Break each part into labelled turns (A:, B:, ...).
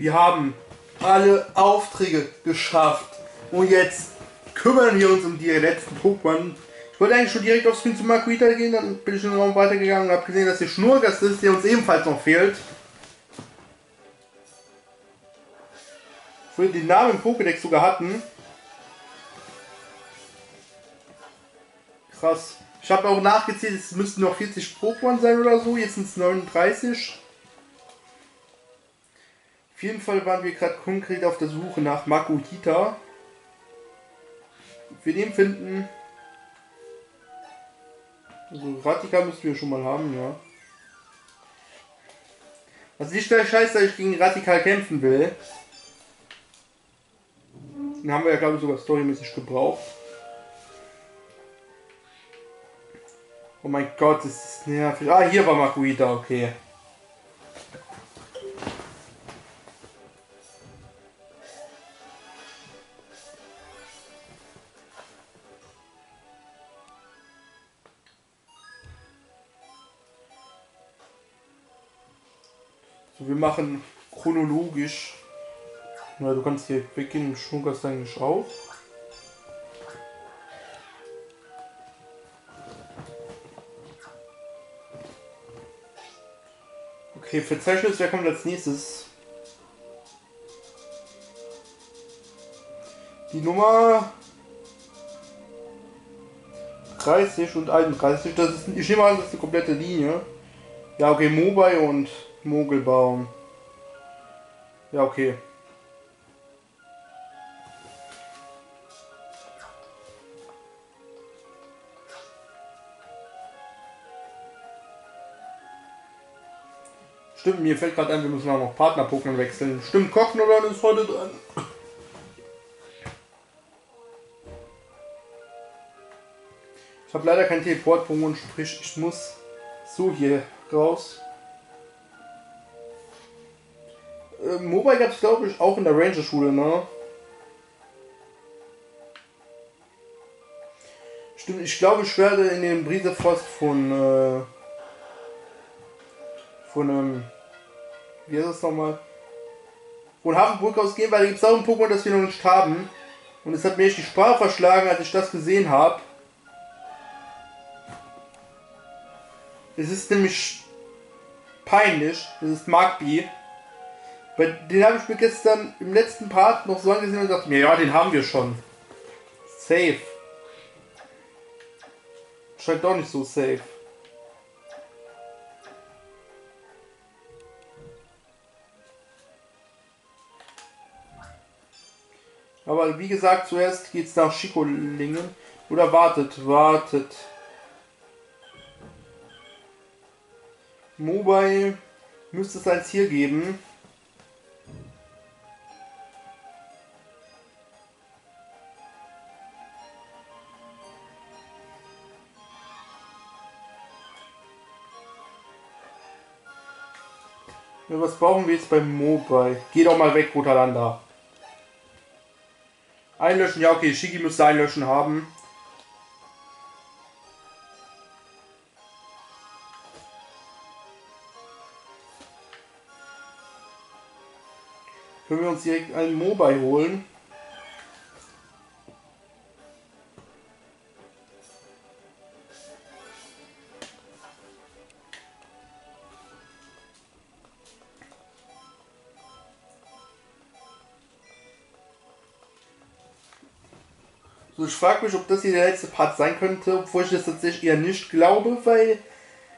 A: Wir haben alle Aufträge geschafft. Und jetzt kümmern wir uns um die letzten Pokémon. Ich wollte eigentlich schon direkt aufs Screen zu Marquita gehen, dann bin ich in den Raum weitergegangen und habe gesehen, dass hier Schnurgast ist, der uns ebenfalls noch fehlt. Wo wir den Namen im Pokédex sogar hatten. Krass. Ich habe auch nachgezählt, es müssten noch 40 Pokémon sein oder so, jetzt sind es 39. Jeden Fall waren wir gerade konkret auf der Suche nach Makuhita. Für den finden. Also Ratika müssten wir schon mal haben, ja. Was nicht der Scheiß, dass ich gegen Radikal kämpfen will. Den haben wir ja glaube ich sogar storymäßig gebraucht. Oh mein Gott, das ist nervig. Ah, hier war Makuita, okay. Wir machen chronologisch. Na, du kannst hier weggehen, schnuckerst eigentlich auch. Okay, Verzeichnis, wer kommt als nächstes? Die Nummer 30 und 31, das ist, ich nehme an, das ist eine komplette Linie. Ja, okay, Mobile und Mogelbaum. Ja, okay. Stimmt, mir fällt gerade ein, wir müssen auch noch Partner-Pokémon wechseln. Stimmt, Cocknodon ist heute dran. Ich habe leider keinen Teleport-Pokémon, sprich ich muss so hier raus. Äh, Mobile gab es glaube ich auch in der Ranger-Schule, ne? Stimmt, ich glaube ich werde in den Briseforst von äh, von einem wie heißt das nochmal? Von Hafenburg ausgehen, weil da gibt es auch ein Pokémon, das wir noch nicht haben. Und es hat mir echt die Sprache verschlagen, als ich das gesehen habe. Es ist nämlich peinlich. Es ist Magby. Den habe ich mir gestern im letzten Part noch so angesehen und dachte mir, ja, den haben wir schon. Safe. Scheint doch nicht so safe. Aber wie gesagt, zuerst geht es nach Schikolingen. Oder wartet, wartet. Mobile müsste es ein Ziel geben. Was brauchen wir jetzt beim Mobile? Geh doch mal weg, Rotalanda. Einlöschen, ja okay, Shiki müsste einlöschen haben. Können wir uns direkt einen Mobile holen? Ich frage mich, ob das hier der letzte Part sein könnte, obwohl ich das tatsächlich eher nicht glaube, weil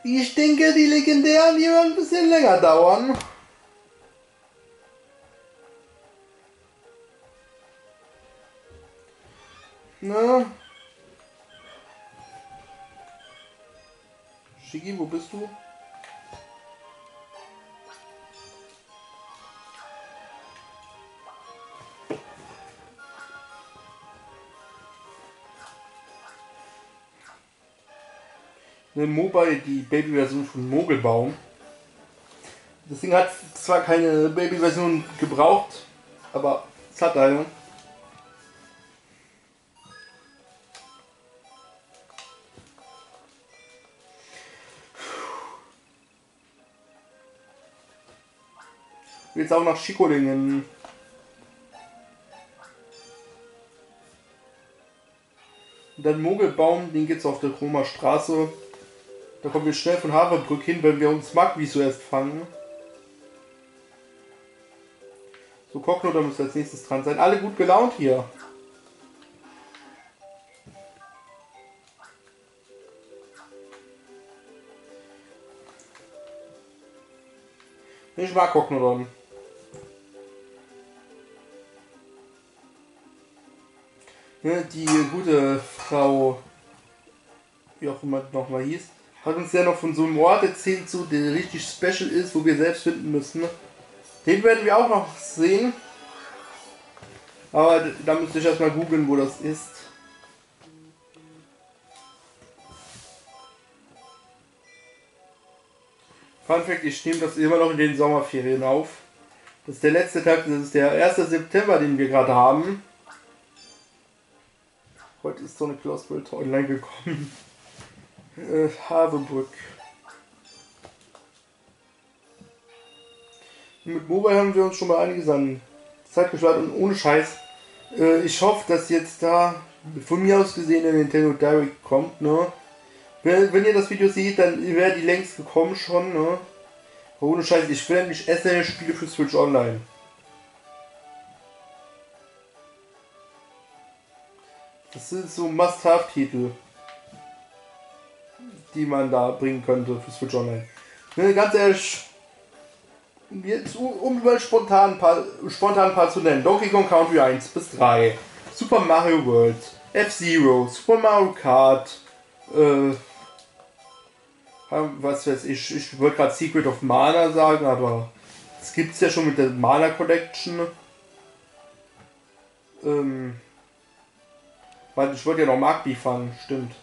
A: ich denke, die legendären, die werden ein bisschen länger dauern. Na? Shigi, wo bist du? Eine Mobile, die Baby-Version von Mogelbaum. Das Ding hat zwar keine Baby-Version gebraucht, aber es hat eine. Jetzt auch nach Schikolingen. Und dann Mogelbaum, den geht's auf der Kromer Straße. Da kommen wir schnell von Haverbrück hin, wenn wir uns Magwi zuerst fangen. So, Cockno, da müsste als nächstes dran sein. Alle gut gelaunt hier. Ich mag Cocknodon. Ne, die gute Frau, wie auch immer nochmal hieß, hat uns ja noch von so einem Ort erzählt, so, der richtig special ist, wo wir selbst finden müssen. Den werden wir auch noch sehen. Aber da müsste ich erstmal googeln, wo das ist. Fun Fact, ich nehme das immer noch in den Sommerferien auf. Das ist der letzte Tag, das ist der 1. September, den wir gerade haben. Heute ist so eine Closed online gekommen. Äh, Havebrück. Mit Mobile haben wir uns schon mal einiges an Zeit gespart und ohne Scheiß. Äh, ich hoffe, dass jetzt da von mir aus gesehen der Nintendo Direct kommt, ne? Wenn, wenn ihr das Video seht, dann wäre die längst gekommen schon, ne? Ohne Scheiß, ich will nämlich SNL-Spiele für Switch Online. Das sind so Must-Have-Titel, die man da bringen könnte für Switch Online. Ne, ganz ehrlich, jetzt um mal spontan ein, paar, spontan ein paar zu nennen. Donkey Kong Country 1 bis 3, Super Mario World, F-Zero, Super Mario Kart, äh, was weiß ich, ich wollte gerade Secret of Mana sagen, aber gibt es ja schon mit der Mana Collection. Ähm, ich wollte ja noch Magby fangen, stimmt.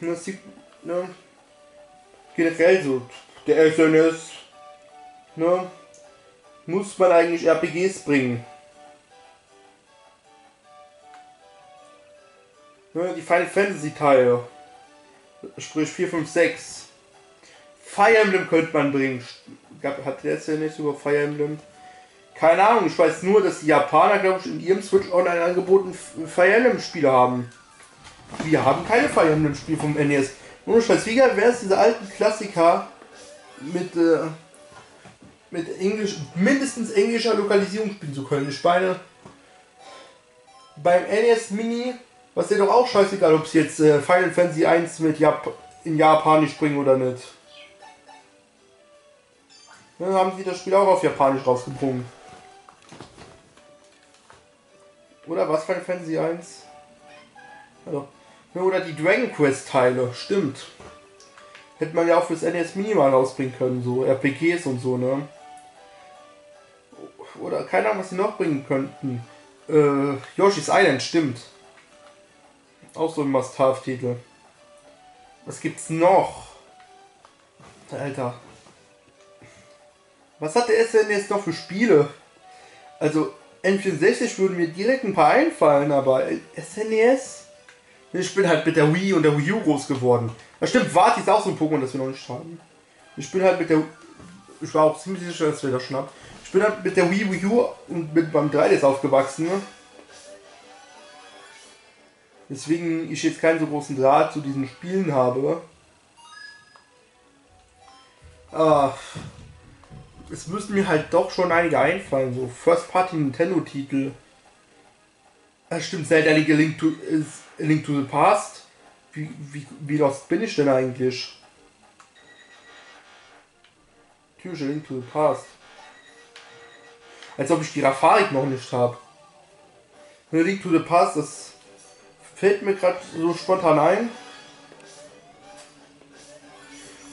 A: Das sieht, ne, generell so, der SNS, ne, muss man eigentlich RPGs bringen. Ne, die Final Fantasy Teile. Sprich 4, 5, 6. Fire Emblem könnte man bringen. Hat der jetzt ja nicht über Fire Emblem? Keine Ahnung, ich weiß nur, dass die Japaner, glaube ich, in ihrem Switch Online angeboten Fire Emblem Spiele haben. Wir haben keine Fire Emblem Spiele vom NES. Nur Scheiß, wie geil wäre es, diese alten Klassiker mit, äh, mit Englisch, mindestens englischer Lokalisierung spielen zu können. Ich meine, beim NES Mini was dir doch auch scheißegal, ob es jetzt äh, Final Fantasy 1 mit Jap in Japanisch bringen oder nicht. Dann haben sie das Spiel auch auf Japanisch rausgebrungen. Oder was Final Fantasy 1? Also, oder die Dragon Quest Teile, stimmt. Hätte man ja auch fürs NES Minimal rausbringen können, so RPGs und so, ne? Oder keine Ahnung, was sie noch bringen könnten. Äh, Yoshi's Island, stimmt. Auch so ein Must-Have-Titel. Was gibt's noch? Alter. Was hat der SN jetzt noch für Spiele? Also, N64 würden mir direkt ein paar einfallen, aber SNES? Ich bin halt mit der Wii und der Wii U groß geworden. Das stimmt, Vati ist auch so ein Pokémon, das wir noch nicht haben. Ich bin halt mit der. Ich war auch ziemlich sicher, dass wir das schon haben. Ich bin halt mit der Wii, Wii U und mit beim 3DS aufgewachsen. Ne? Deswegen ich jetzt keinen so großen Draht zu diesen Spielen habe. Aber es müssten mir halt doch schon einige einfallen, so First-Party Nintendo-Titel. Das stimmt, Zelda Link, Link, to, Link to the Past. Wie, wie, wie lost bin ich denn eigentlich? Typische Link to the Past. Als ob ich die Rafarik noch nicht habe. Link to the Past, das Fällt mir gerade so spontan ein.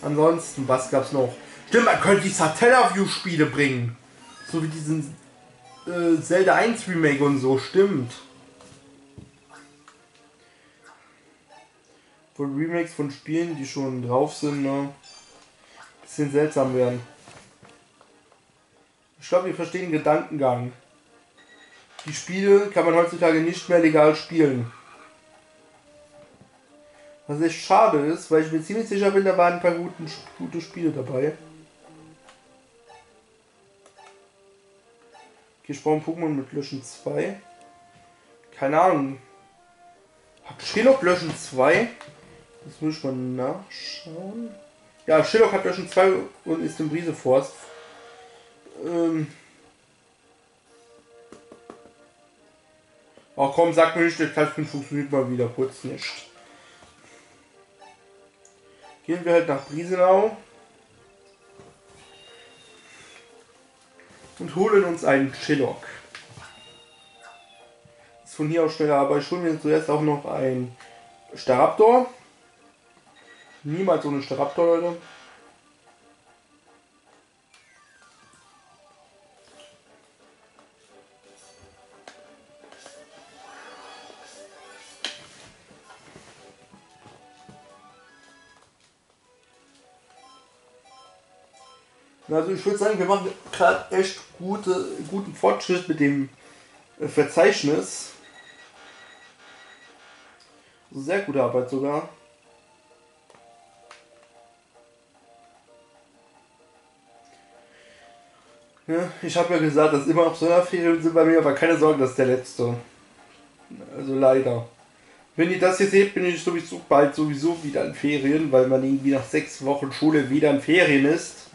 A: Ansonsten, was gab's noch? Stimmt, man könnte die Satellaview-Spiele bringen. So wie diesen äh, Zelda 1 Remake und so, stimmt. Von Remakes von Spielen, die schon drauf sind, ne? Bisschen seltsam werden. Ich glaube, wir verstehen den Gedankengang. Die Spiele kann man heutzutage nicht mehr legal spielen. Was echt schade ist, weil ich mir ziemlich sicher bin, da waren ein paar guten, gute Spiele dabei. Okay, ich brauche ein Pokémon mit Löschen 2. Keine Ahnung. Hat Shillock Löschen 2? Das muss ich mal nachschauen. Ja, Shillock hat Löschen 2 und ist im Brieseforst. Ähm. Ach komm, sag mir nicht, der Touchpin funktioniert mal wieder kurz nicht. Gehen wir halt nach Briesenau. Und holen uns einen Chillock. Ist von hier aus schneller, aber ich hole mir zuerst auch noch ein Staraptor. Niemals so eine Staraptor, Leute. Also ich würde sagen, wir machen gerade echt gute, guten Fortschritt mit dem äh, Verzeichnis. Sehr gute Arbeit sogar. Ja, ich habe ja gesagt, dass immer noch Sommerferien sind bei mir, aber keine Sorge, das ist der letzte. Also leider. Wenn ihr das hier seht, bin ich sowieso bald sowieso wieder in Ferien, weil man irgendwie nach sechs Wochen Schule wieder in Ferien ist.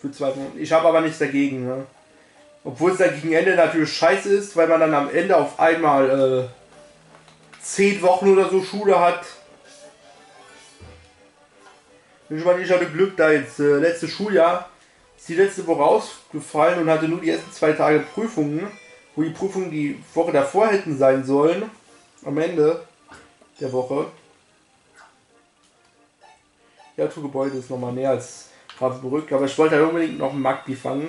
A: Für zwei Monate. Ich habe aber nichts dagegen. Ne? Obwohl es dann gegen Ende natürlich scheiße ist, weil man dann am Ende auf einmal äh, zehn Wochen oder so Schule hat. Ich meine, ich hatte Glück, da jetzt äh, letztes Schuljahr ist die letzte Woche ausgefallen und hatte nur die ersten zwei Tage Prüfungen, wo die Prüfungen die Woche davor hätten sein sollen. Am Ende der Woche. Ja, Gebäude ist nochmal näher als Ravensbrück, aber ich wollte halt unbedingt noch einen Magby fangen.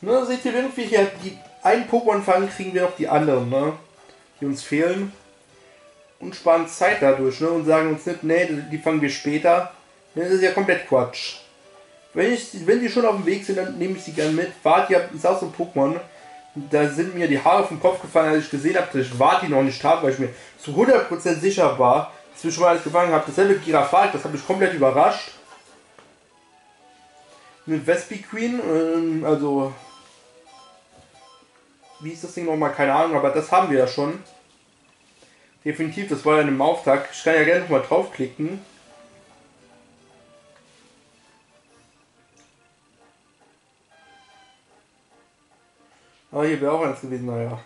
A: Ne, seht ihr, irgendwie hier die einen Pokémon fangen, kriegen wir noch die anderen, ne? Die uns fehlen. Und sparen Zeit dadurch, ne? Und sagen uns nicht, nee, die fangen wir später. Ne, das ist ja komplett Quatsch. Wenn, ich, wenn die schon auf dem Weg sind, dann nehme ich sie gerne mit. Vati ist auch so ein Pokémon. Da sind mir die Haare vom Kopf gefallen, als ich gesehen habe, dass ich Vati noch nicht habe, weil ich mir zu 100% sicher war, dass ich schon alles gefangen habe. Dasselbe Girafalt, das habe ich komplett überrascht mit Vespi Queen, ähm, also wie ist das Ding nochmal, keine Ahnung, aber das haben wir ja schon. Definitiv, das war ja im Auftrag. Ich kann ja gerne nochmal draufklicken. Aber hier wäre auch eins gewesen, naja.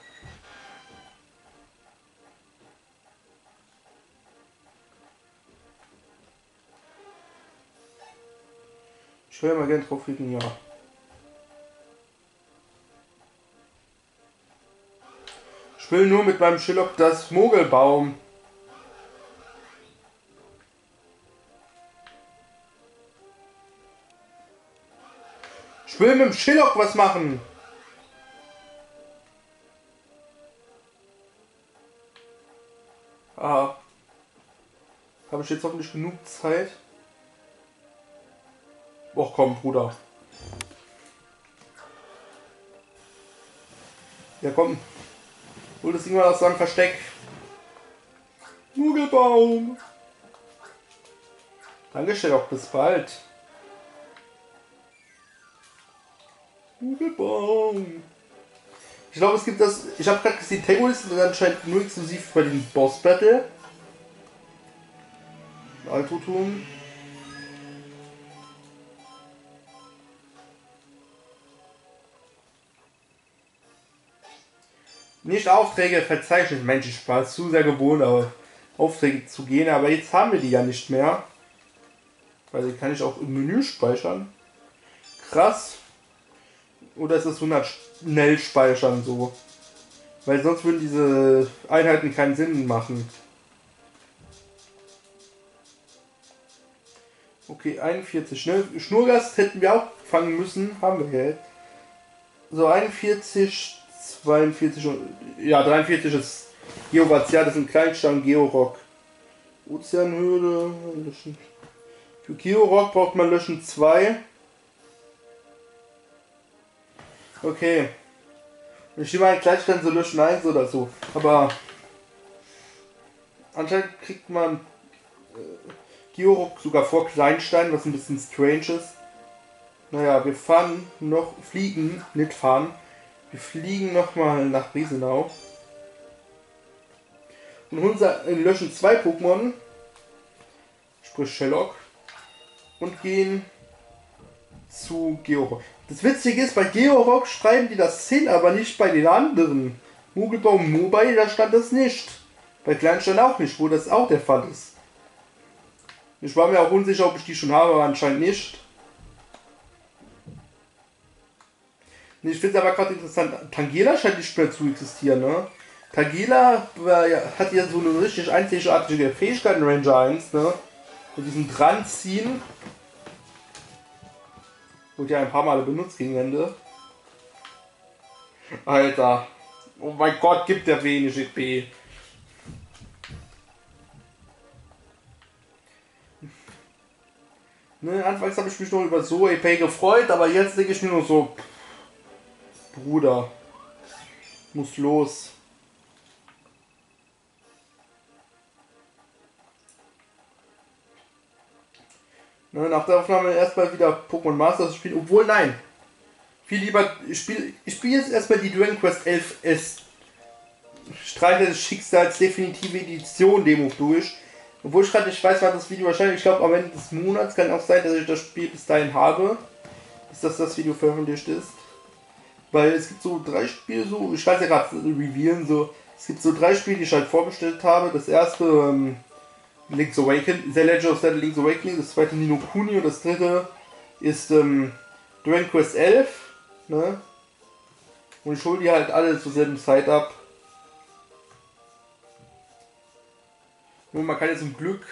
A: Ich will mal gerne drauf klicken, ja. Ich will nur mit meinem Schillock das Mogelbaum. Ich will mit dem Schillock was machen. Habe ich jetzt hoffentlich genug Zeit? Och komm, Bruder. Ja komm. Hol das Ding mal aus seinem Versteck. Nugelbaum. Dankeschön, auch bis bald. Nugelbaum. Ich glaube, es gibt das. Ich habe gerade gesehen, Tango ist anscheinend nur exklusiv bei den Boss Battle. Altotum. Nicht Aufträge verzeichnet. Mensch, ich war zu sehr gewohnt, auf Aufträge zu gehen, aber jetzt haben wir die ja nicht mehr. Weil die kann ich auch im Menü speichern. Krass. Oder ist das 100 schnell speichern so? Weil sonst würden diese Einheiten keinen Sinn machen. Okay, 41. Schnell, Schnurgast hätten wir auch fangen müssen. Haben wir jetzt. So, 41 42 und, ja, 43 ist Geovazia, das sind Kleinstamm Georock. Ozeanhöhle, löschen. Für Georock braucht man löschen 2. Okay. Ich nehme gleich dann so löschen 1 oder so. Aber anscheinend kriegt man äh, Georock sogar vor Kleinstein, was ein bisschen strange ist. Naja, wir fahren noch, fliegen, nicht fahren Wir fliegen nochmal nach Riesenau. Und unser, äh, löschen zwei Pokémon. Sprich Sherlock. Und gehen zu Georock. Das Witzige ist, bei Georock schreiben die das hin, aber nicht bei den anderen. Mugelbaum Mobile, da stand das nicht. Bei Kleinstein auch nicht, wo das auch der Fall ist. Ich war mir auch unsicher, ob ich die schon habe, aber anscheinend nicht. Ich finde es aber gerade interessant. Tangela scheint nicht mehr zu existieren, ne? Tangela hat ja so eine richtig einzigartige Fähigkeit in Ranger 1, ne? Mit diesem Dranziehen. Wurde ja ein paar Male benutzt gegen Ende. Alter. Oh mein Gott, gibt der wenig EP. Ne, anfangs habe ich mich noch über so EP gefreut, aber jetzt denke ich mir nur so, Bruder, muss los. Ne, nach der Aufnahme erstmal wieder Pokémon Masters spielen, obwohl nein. Viel lieber, ich spiele ich spiel jetzt erstmal die Dragon Quest 11 S. Streiter des Schicksals definitive Edition Demo durch obwohl ich gerade nicht weiß, wann das Video wahrscheinlich, ich glaube am Ende des Monats kann auch sein, dass ich das Spiel bis dahin habe, bis das das Video veröffentlicht ist. Weil es gibt so drei Spiele so, ich weiß ja gerade revealen so, es gibt so drei Spiele, die ich halt vorbestellt habe. Das erste ähm, Link's Awakening, The Legend of Zelda Link's Awakening, das zweite Nino Kuni und das dritte ist ähm, Dragon Quest 11, ne? Und ich hole die halt alle zur selben Zeit ab. Nur man kann jetzt zum Glück,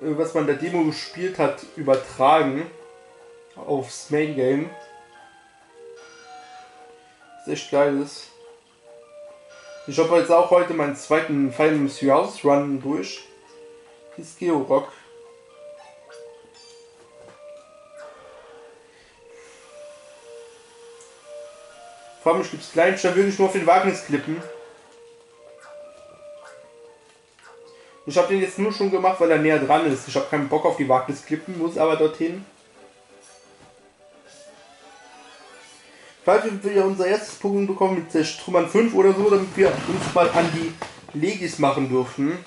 A: äh, was man in der Demo gespielt hat, übertragen aufs Main Game. Das ist echt geil. Ich habe jetzt auch heute meinen zweiten Final Monsieur House Run durch. Ist Georock. Vor allem gibt es Kleinstadt wirklich nur auf den Wagnisklippen. Ich habe den jetzt nur schon gemacht, weil er näher dran ist. Ich habe keinen Bock auf die Wagnisklippen, muss aber dorthin. Falls wir unser erstes Pokémon bekommen mit Zerstrümmern 5 oder so, damit wir uns mal an die Legis machen dürfen.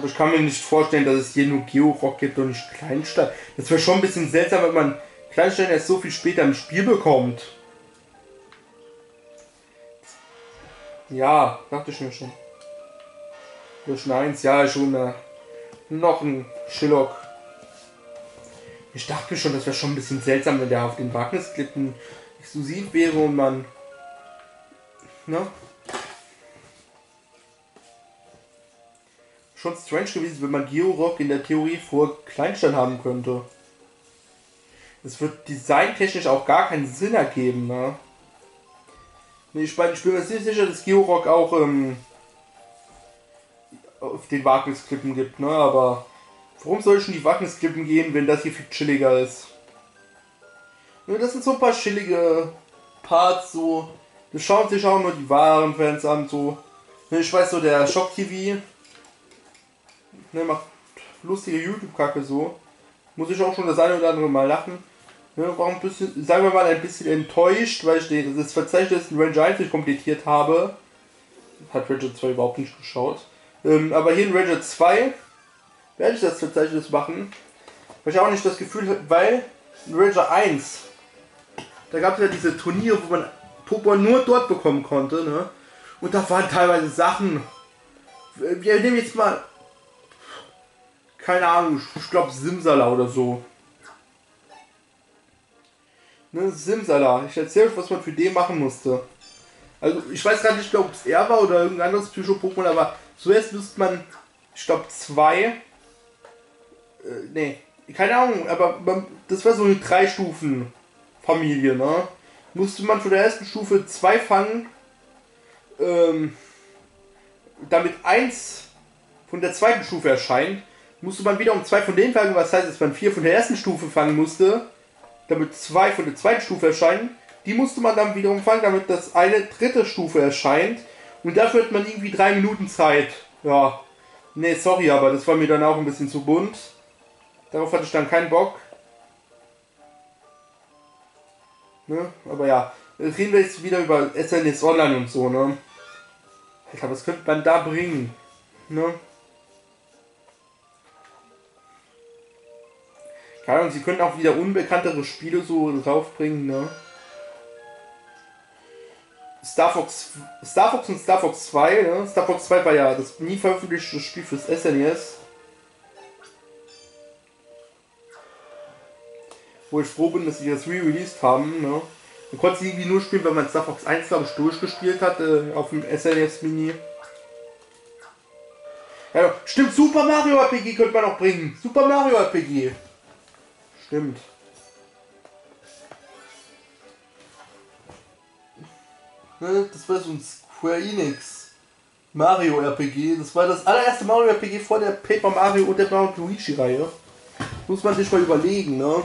A: Aber ich kann mir nicht vorstellen, dass es hier nur Georock gibt und nicht Kleinstadt. Das wäre schon ein bisschen seltsam, wenn man Kleinstadt erst so viel später im Spiel bekommt. Ja, dachte ich mir schon. Durch 1, ja, schon äh, noch ein Schillock. Ich dachte schon, das wäre schon ein bisschen seltsam, wenn der auf den Wagnisklippen exklusiv wäre und man. Ne? Schon strange gewesen, wenn man Georock in der Theorie vor Kleinstein haben könnte. Es wird designtechnisch auch gar keinen Sinn ergeben, ne? Ich, meine, ich bin mir ziemlich sicher, dass Georock auch ähm, auf den Wagnisklippen gibt, ne? Aber warum soll ich in die Wagnisklippen gehen, wenn das hier viel chilliger ist? Ja, das sind so ein paar chillige Parts, so. Das schauen sich auch nur die wahren Fans an, so. Ich weiß so, der Shock TV, ne, macht lustige YouTube-Kacke so. Muss ich auch schon das eine oder andere Mal lachen. Ne, war ein bisschen, sagen wir mal, ein bisschen enttäuscht, weil ich den, das Verzeichnis in Ranger 1 nicht komplettiert habe. Hat Ranger 2 überhaupt nicht geschaut. Ähm, aber hier in Ranger 2 werde ich das Verzeichnis machen. Weil ich auch nicht das Gefühl habe, weil in Ranger 1, da gab es ja diese Turniere, wo man Pokémon nur dort bekommen konnte. Ne? Und da waren teilweise Sachen. Wir nehmen jetzt mal keine Ahnung, ich glaube Simsala oder so. Ne, Simsala. Ich erzähle euch, was man für den machen musste. Also, ich weiß gar nicht, ob es er war oder irgendein anderes Psycho-Pokémon, aber zuerst müsste man, ich glaube, zwei. Äh, nee, keine Ahnung, aber man, das war so eine Drei-Stufen-Familie, ne? Musste man von der ersten Stufe zwei fangen, ähm, damit eins von der zweiten Stufe erscheint musste man wieder um zwei von denen fangen, was heißt, dass man vier von der ersten Stufe fangen musste, damit zwei von der zweiten Stufe erscheinen. Die musste man dann wiederum fangen, damit das eine dritte Stufe erscheint. Und dafür hat man irgendwie drei Minuten Zeit. Ja. Nee, sorry, aber das war mir dann auch ein bisschen zu bunt. Darauf hatte ich dann keinen Bock. Ne? Aber ja, reden wir jetzt wieder über SNS Online und so, ne? Alter, was könnte man da bringen? Ne? Keine Ahnung, sie können auch wieder unbekanntere Spiele so draufbringen, ne? Star Fox, Star Fox und Star Fox 2, ne? Star Fox 2 war ja das nie veröffentlichte Spiel fürs SNES. Wo ich froh bin, dass sie das re-released haben, ne? Man konnte es irgendwie nur spielen, wenn man Star Fox 1, glaube ich, durchgespielt hat, äh, auf dem SNES Mini. Ja, stimmt, Super Mario RPG könnte man auch bringen. Super Mario RPG. Stimmt. Ne, das war so ein Square Enix Mario RPG. Das war das allererste Mario RPG vor der Paper Mario und der Mario Luigi Reihe. Muss man sich mal überlegen, ne?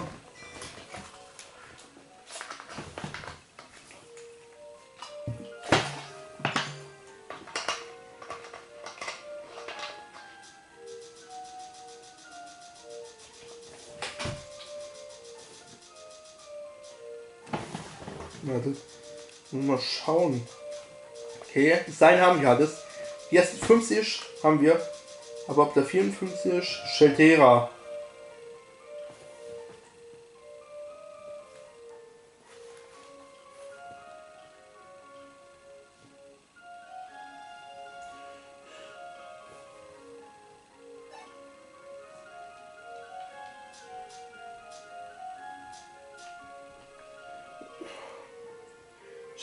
A: Schauen. Okay, Design haben wir alles. Die ersten 50 haben wir. Aber ab der 54 Sheltera.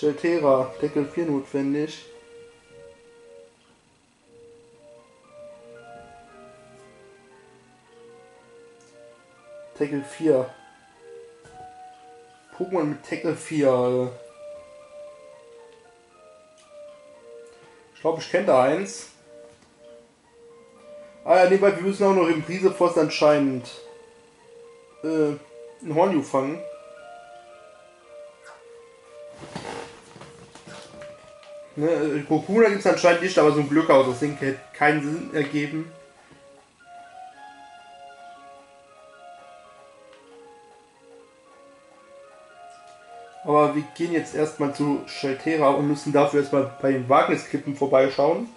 A: Sheltera, Deckel 4 notwendig. Tackle 4. Pokémon mit Tackle 4. Ich glaube, ich kenne da eins. Ah ja, nebenbei, wir müssen auch noch im Priseforst anscheinend äh, ein Hornju fangen. Ne, Kokuna gibt es anscheinend nicht, aber so ein Glück aus. Das Ding hätte keinen Sinn ergeben. Aber wir gehen jetzt erstmal zu Sheltera und müssen dafür erstmal bei den Wagnisklippen vorbeischauen.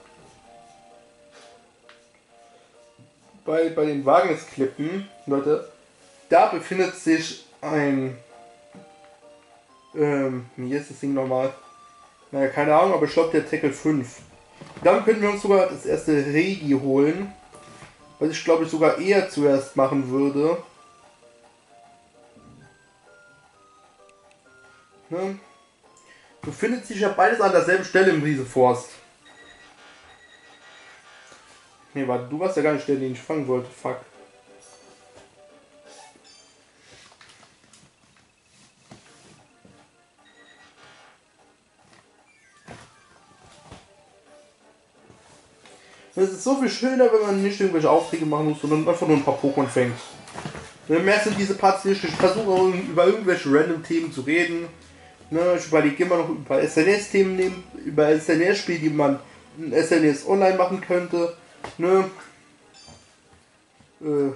A: Bei, bei den Wagnisklippen, Leute, da befindet sich ein. Ähm, wie ist das Ding nochmal? Naja, keine Ahnung, aber ich glaube der Tackle 5. Dann könnten wir uns sogar das erste Regi holen. Was ich glaube ich sogar eher zuerst machen würde. Ne? Befindet sich ja beides an derselben Stelle im Rieseforst. Ne, warte, du warst ja gar nicht der, den ich fangen wollte. Fuck. Es ist so viel schöner, wenn man nicht irgendwelche Aufträge machen muss, sondern einfach nur ein paar Pokémon fängt. Mehr sind diese Parts nicht. Ich versuche über irgendwelche random Themen zu reden. Ne, ich überlege immer noch über SNS-Themen, über SNS-Spiele, die man in SNS online machen könnte. Ne? Äh,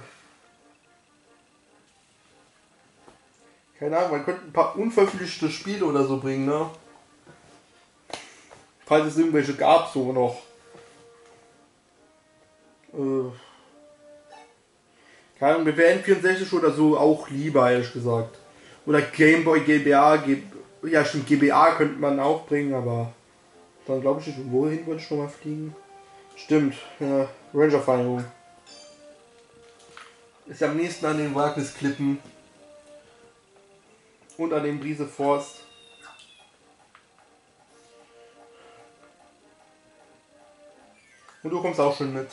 A: keine Ahnung, man könnte ein paar unveröffentlichte Spiele oder so bringen, ne? Falls es irgendwelche gab, so noch. Äh, keine Ahnung, mir N64 oder so auch lieber, ehrlich gesagt. Oder Gameboy GBA, G ja stimmt, GBA könnte man auch bringen, aber dann glaube ich nicht, wohin wollte ich schon mal fliegen? Stimmt, ja, Rangervereinigung. Ist am nächsten an den Wagnisklippen und an dem Brise Forst. Und du kommst auch schon mit.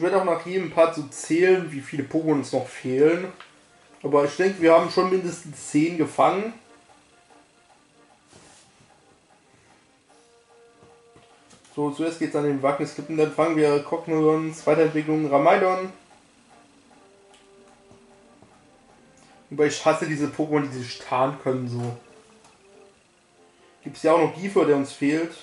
A: Ich werde auch nach jedem Part so zählen, wie viele Pokémon uns noch fehlen. Aber ich denke, wir haben schon mindestens 10 gefangen. So, zuerst geht es an den Wagnisklippen, dann fangen wir Cognorons Weiterentwicklung Ramaidon. Wobei ich hasse diese Pokémon, die sich tarnen können so. Gibt es ja auch noch Giefer, der uns fehlt.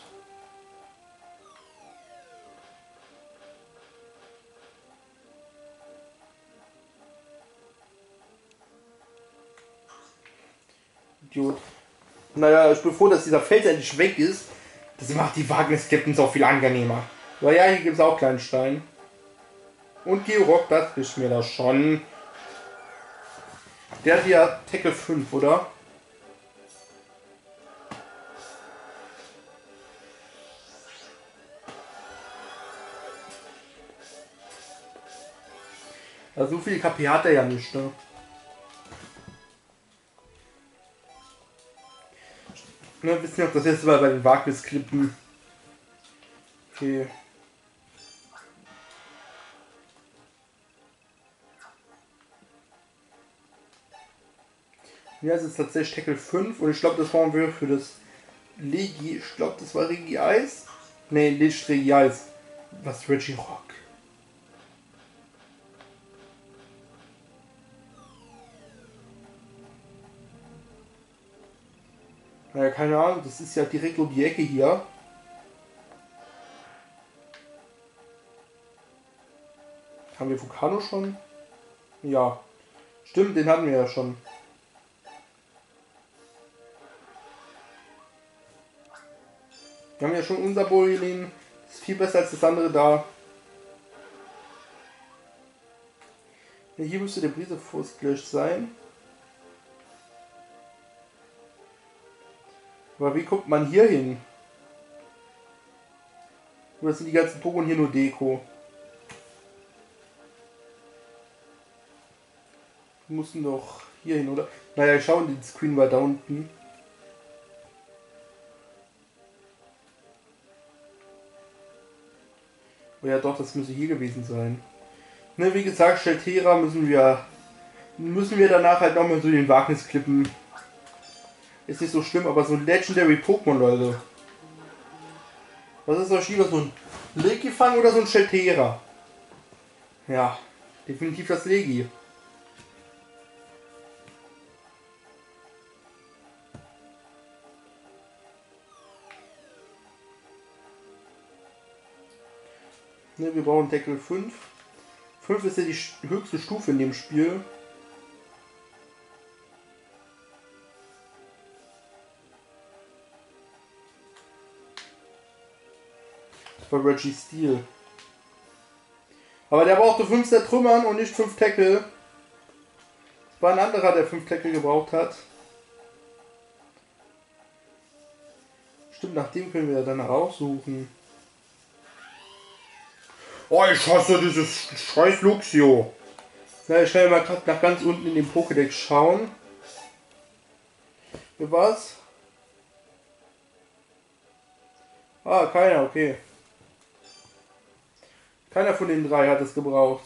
A: Idiot. Naja, ich bin froh, dass dieser Fels endlich weg ist. Das macht die Wagnisklippen auch viel angenehmer. Aber ja, hier gibt es auch kleinen Stein. Und Georock, das ist mir das schon. Der hat ja Tackle 5, oder? Also so viel KP hat er ja nicht, ne? Ne, wissen wir, ob das jetzt mal bei den Wagnisklippen. Okay. Ja, es ist tatsächlich Tackle 5 und ich glaube, das waren wir für das Legi. Ich glaube, das war Regi Eis. Ne, nicht Regi Eis. Was Reggie Rock. Naja, keine Ahnung, das ist ja direkt um die Ecke hier. Haben wir Vulcano schon? Ja. Stimmt, den hatten wir ja schon. Wir haben ja schon unser Borilin. Ist viel besser als das andere da. Ja, hier müsste der Brisefuß gleich sein. Aber wie kommt man hier hin? Oder sind die ganzen Pokémon hier nur Deko? Wir mussten doch hier hin, oder? Naja, ich schaue den Screen weiter unten. Oh ja, doch, das müsste hier gewesen sein. Ne, wie gesagt, Sheltera müssen wir müssen wir danach halt nochmal so den Wagnisklippen ist nicht so schlimm, aber so ein Legendary Pokémon, Leute. Was ist das lieber, so ein Legifang oder so ein Sheltera? Ja, definitiv das Legi. Ne, wir brauchen Deckel 5. 5 ist ja die höchste Stufe in dem Spiel. Bei Reggie Steele. Aber der brauchte 5 Trümmern und nicht 5 Tackle. Das war ein anderer, der 5 Tackle gebraucht hat. Stimmt, nach dem können wir dann raussuchen. Oh, ich hasse dieses scheiß Luxio. Na, ich kann mal gerade nach ganz unten in den Pokédex schauen. Für was? Ah, keiner, okay. Keiner von den drei hat es gebraucht.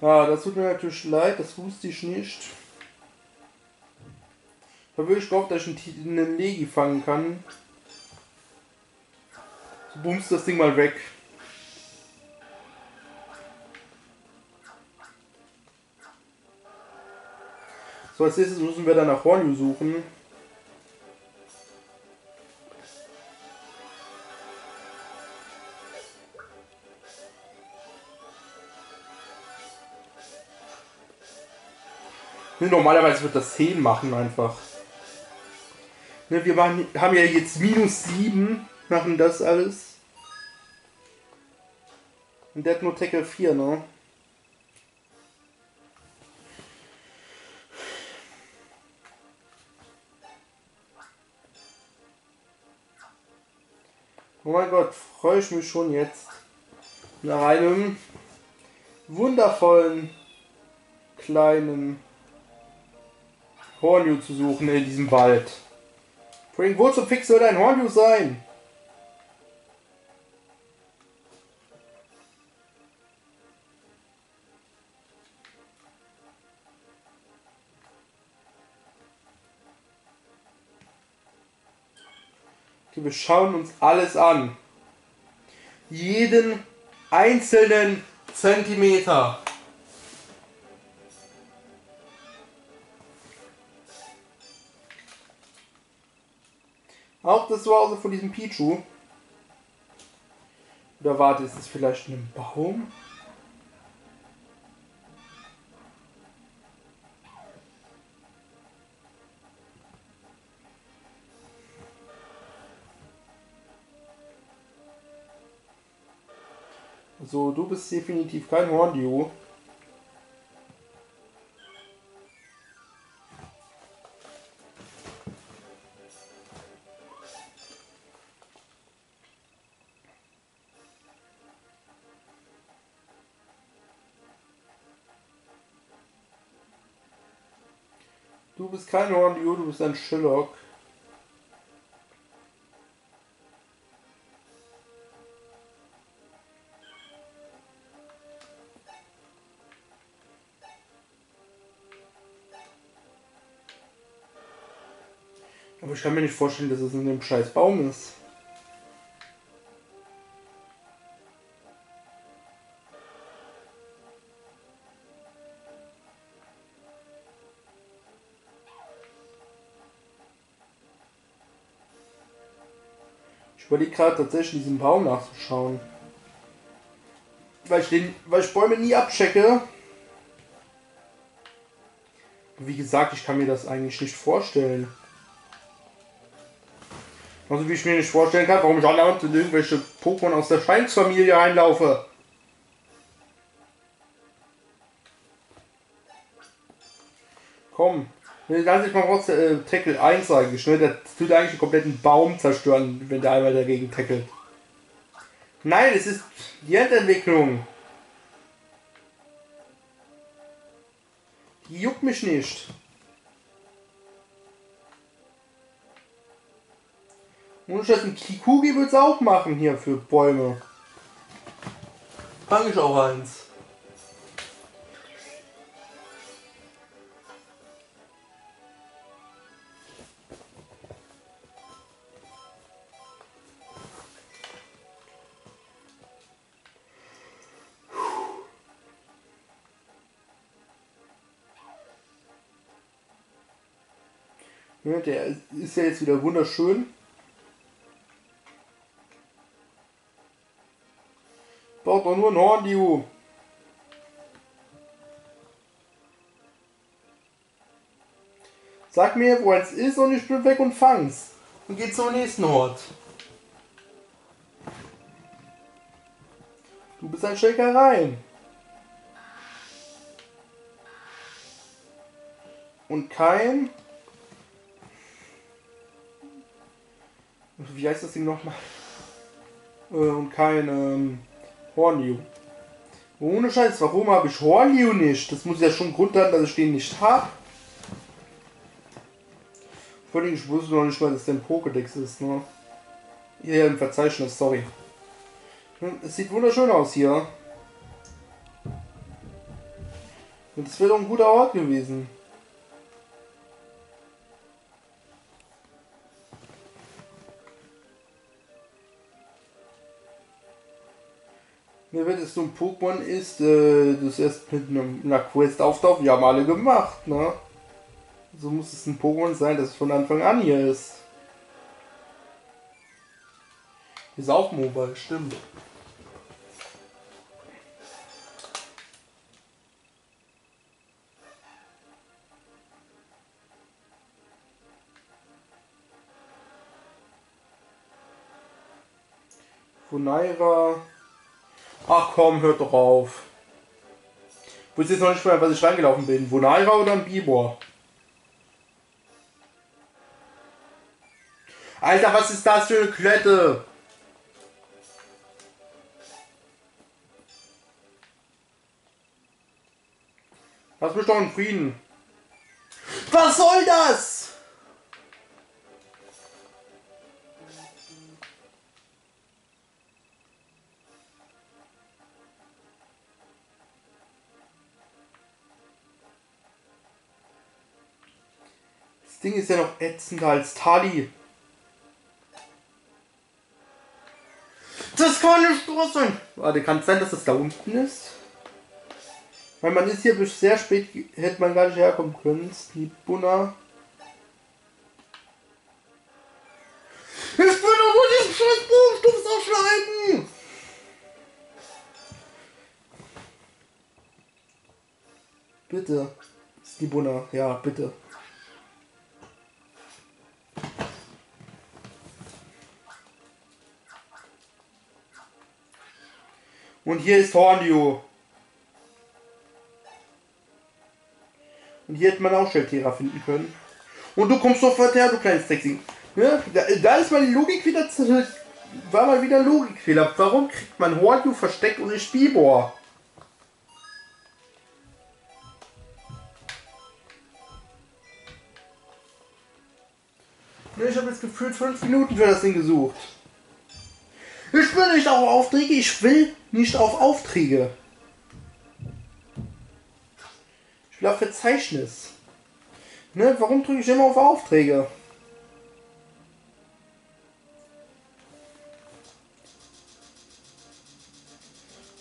A: Ja, das tut mir natürlich leid, das wusste ich nicht. Da würde ich gehofft, dass ich einen Legi fangen kann. So bumst das Ding mal weg. So, als nächstes müssen wir dann nach Hornju suchen. Normalerweise wird das 10 machen einfach. Ne, wir waren, haben ja jetzt minus 7, machen das alles. Und der hat nur Tackle 4, ne? Oh mein Gott, freue ich mich schon jetzt nach einem wundervollen kleinen Hornju zu suchen in diesem Wald. Allem, wo zum Fix soll ein Hornju sein? Okay, wir schauen uns alles an. Jeden einzelnen Zentimeter. Auch das Zuhause von diesem Pichu. Oder warte, ist es vielleicht ein Baum? So, du bist definitiv kein Horndio. Bist kein Horndio, du bist ein Sherlock. Aber ich kann mir nicht vorstellen, dass es in dem scheiß Baum ist. Überlege gerade tatsächlich diesen Baum nachzuschauen. Weil ich, den, weil ich Bäume nie abchecke. Wie gesagt, ich kann mir das eigentlich nicht vorstellen. Also wie ich mir nicht vorstellen kann, warum ich in irgendwelche Pokémon aus der Scheinsfamilie einlaufe. Lass ich mal raus, äh, Tackle 1 eigentlich, ne? Der tut eigentlich einen kompletten Baum zerstören, wenn der einmal dagegen tackelt. Nein, es ist die Endentwicklung. Die juckt mich nicht. Und statt ein Kikugi wird es auch machen hier für Bäume. Fange ich auch eins. Ja, der ist ja jetzt wieder wunderschön. Braucht doch nur ein Horn, die Sag mir, wo eins ist und ich bin weg und fang's. Und geh zum nächsten Ort. Du bist ein Schäkereien. Und kein... Wie heißt das Ding nochmal? Äh, und kein... Ähm Hornliu. Ohne Scheiß, warum habe ich Hornliu nicht? Das muss ja schon Grund haben, dass ich den nicht habe. Vor allem, ich wusste noch nicht mal, dass der ein Pokédex ist, ne? Hier im Verzeichnis, sorry. Hm, es sieht wunderschön aus hier. Und das wäre doch ein guter Ort gewesen. Mir wird es so ein Pokémon ist, äh, das erst mit einer Quest auftaucht, wir haben alle gemacht, ne? So muss es ein Pokémon sein, das von Anfang an hier ist. Ist auch mobile, stimmt. Funaira Ach komm, hört doch auf. Ich wusste jetzt noch nicht mehr, was ich reingelaufen bin. Vunaira oder ein Bibor? Alter, was ist das für eine Klette? Lass mich doch in Frieden. Was soll das? Ding ist ja noch ätzender als Tali. kann nicht wahr sein. Warte, kann es sein, dass das da unten ist? Weil man ist hier bis sehr spät, hätte man gar nicht herkommen können. Bunna. Ich will doch nur diesen scheiß Bogenstumpf aufschneiden! Bitte. Bunna. Ja, bitte. Und hier ist Hornio. Und hier hätte man auch Schildtierer finden können. Und du kommst sofort her, du kleines Sexy. Ja, da, da ist mal die Logik wieder zurück. War mal wieder Logikfehler. Warum kriegt man Hornio versteckt und nicht Bibor? Ich habe jetzt gefühlt fünf Minuten für das Ding gesucht. Ich will nicht auf Aufträge, ich will nicht auf Aufträge. Ich will auf Verzeichnis. Ne, warum drücke ich immer auf Aufträge?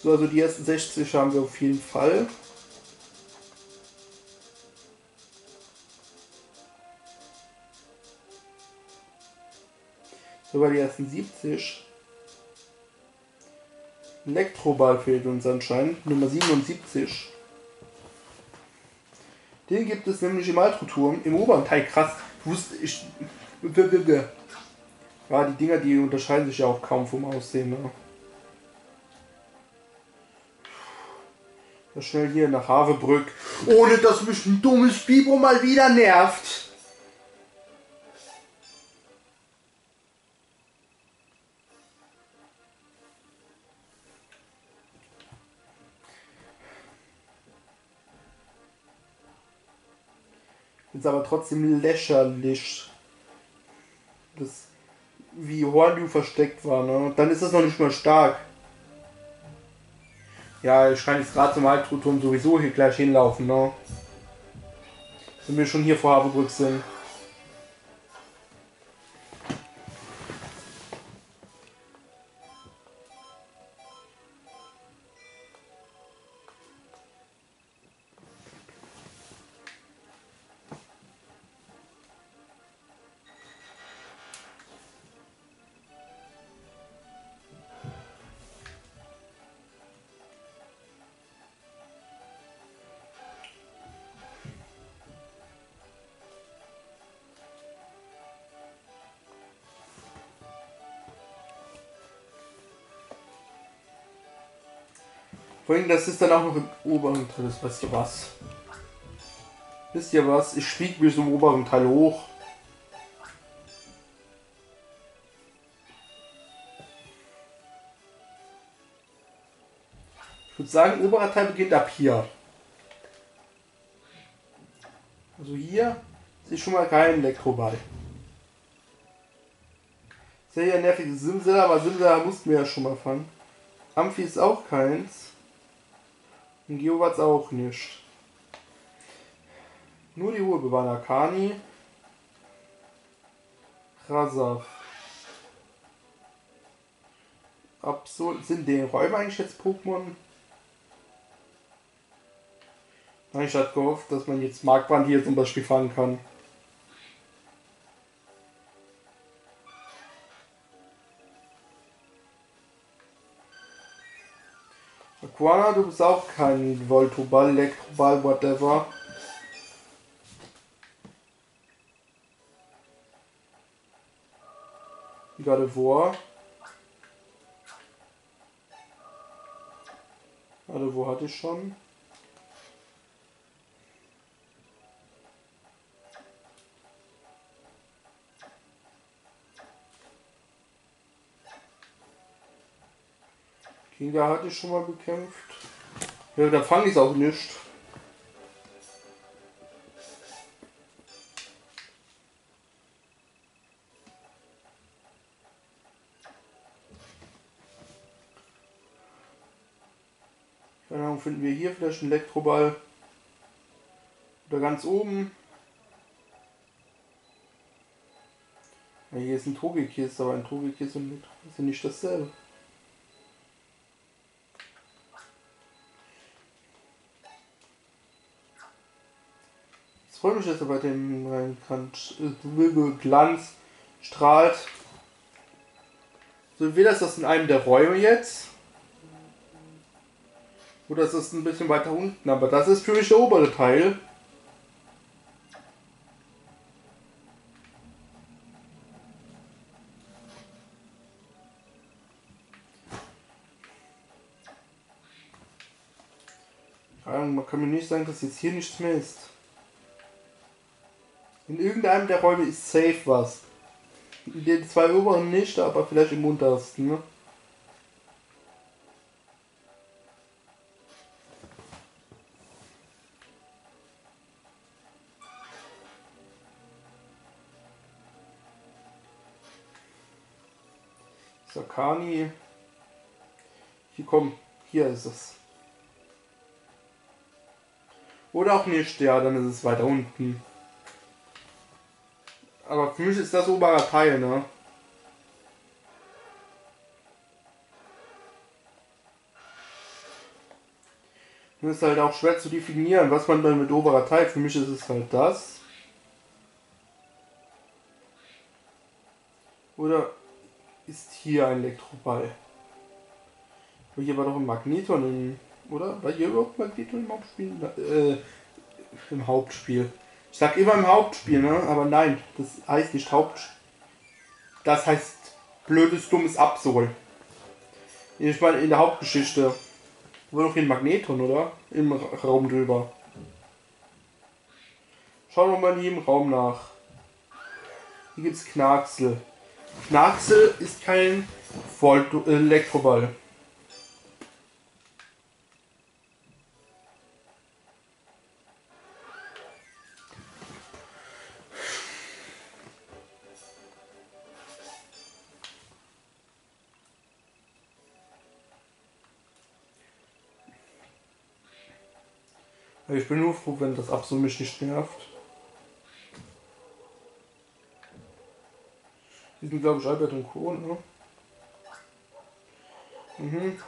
A: So, also die ersten 60 haben wir auf jeden Fall. Sogar die ersten 70. Elektroball fehlt uns anscheinend. Nummer 77. Den gibt es nämlich im Altroturm, im oberen Teil. Krass. Wusste ich. Ja, die Dinger, die unterscheiden sich ja auch kaum vom Aussehen. Ne? Schnell hier nach Havebrück. Ohne dass mich ein dummes Bibo mal wieder nervt. Ist aber trotzdem lächerlich. Das, wie Horndew versteckt war, ne? Dann ist das noch nicht mal stark. Ja, ich kann jetzt gerade zum Altruturm sowieso hier gleich hinlaufen, ne? Wenn wir schon hier vor Haberbrück sind. Vor allem, das ist dann auch noch im oberen Teil. Das wisst ihr was? Wisst ihr was? Ich fliege bis zum oberen Teil hoch. Ich würde sagen, oberer Teil beginnt ab hier. Also hier ich schon mal keinen Elektroball. Sehr nervig Simsela, aber Simsela mussten wir ja schon mal fangen. Amphi ist auch keins. Und Geowatz auch nicht. Nur die Ruhebewahrner Kani. Rasaf. Absolut. Sind den Räume eigentlich jetzt Pokémon? Ich hatte gehofft, dass man jetzt Markbrand hier zum Beispiel fangen kann. Aquana, du bist auch kein Voltoball, Elektroball, whatever. Gardevoir. wo hatte ich schon? Kinga hatte ich schon mal bekämpft. Ja, da fange ich es auch nicht. Keine Ahnung, finden wir hier vielleicht einen Elektroball. Oder ganz oben. Ja, hier ist ein Togekiss, aber ein Togekiss und sind nicht dasselbe. Ich jetzt bei dem rein kann. Glanz strahlt. So wie das das in einem der Räume jetzt. Oder ist das ein bisschen weiter unten? Aber das ist für mich der obere Teil. Man kann mir nicht sagen, dass jetzt hier nichts mehr ist. In irgendeinem der Räume ist safe was. In den zwei oberen nicht, aber vielleicht im untersten. Ne? Sakani. Hier komm, hier ist es. Oder auch nicht, ja, dann ist es weiter unten. Aber für mich ist das oberer Teil, ne? Und ist halt auch schwer zu definieren, was man dann mit oberer Teil. Für mich ist es halt das. Oder ist hier ein Elektroball? Hier war doch ein Magneton im oder? War hier überhaupt Magneto im Hauptspiel? Äh, Im Hauptspiel. Ich sag immer im Hauptspiel, ne? Aber nein, das heißt nicht Haupt. Das heißt blödes, dummes Absol. Ich meine, in der Hauptgeschichte war doch hier ein Magneton, oder? Im Raum drüber. Schauen wir mal in jedem Raum nach. Hier gibt's Knacksel. Knacksel ist kein Volt Elektroball. Ich bin nur froh, wenn das Absolut mich nicht nervt. Die sind, glaube ich, Albert und Co. Ne? Mhm.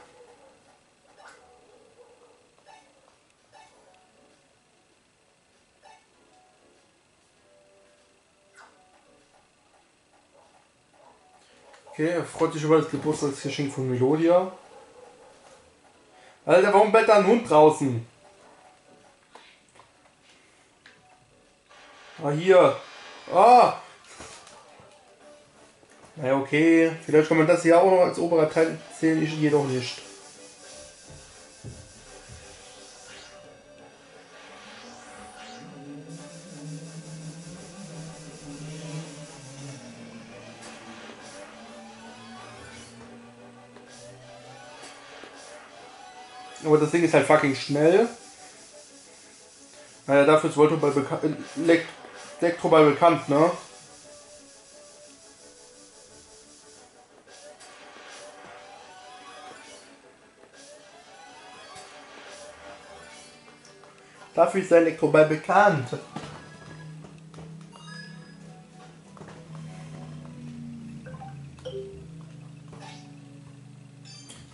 A: Okay, er freut sich über das Geburtstagsgeschenk von Melodia. Alter, warum bellt da ein Hund draußen? Ah, hier. Ah! Naja, okay. Vielleicht kann man das hier auch noch als oberer Teil zählen, ich jedoch nicht. Aber das Ding ist halt fucking schnell. Naja, dafür ist Voltoball bekannt. Elektroball bekannt, ne? Dafür ist der Elektroball bekannt.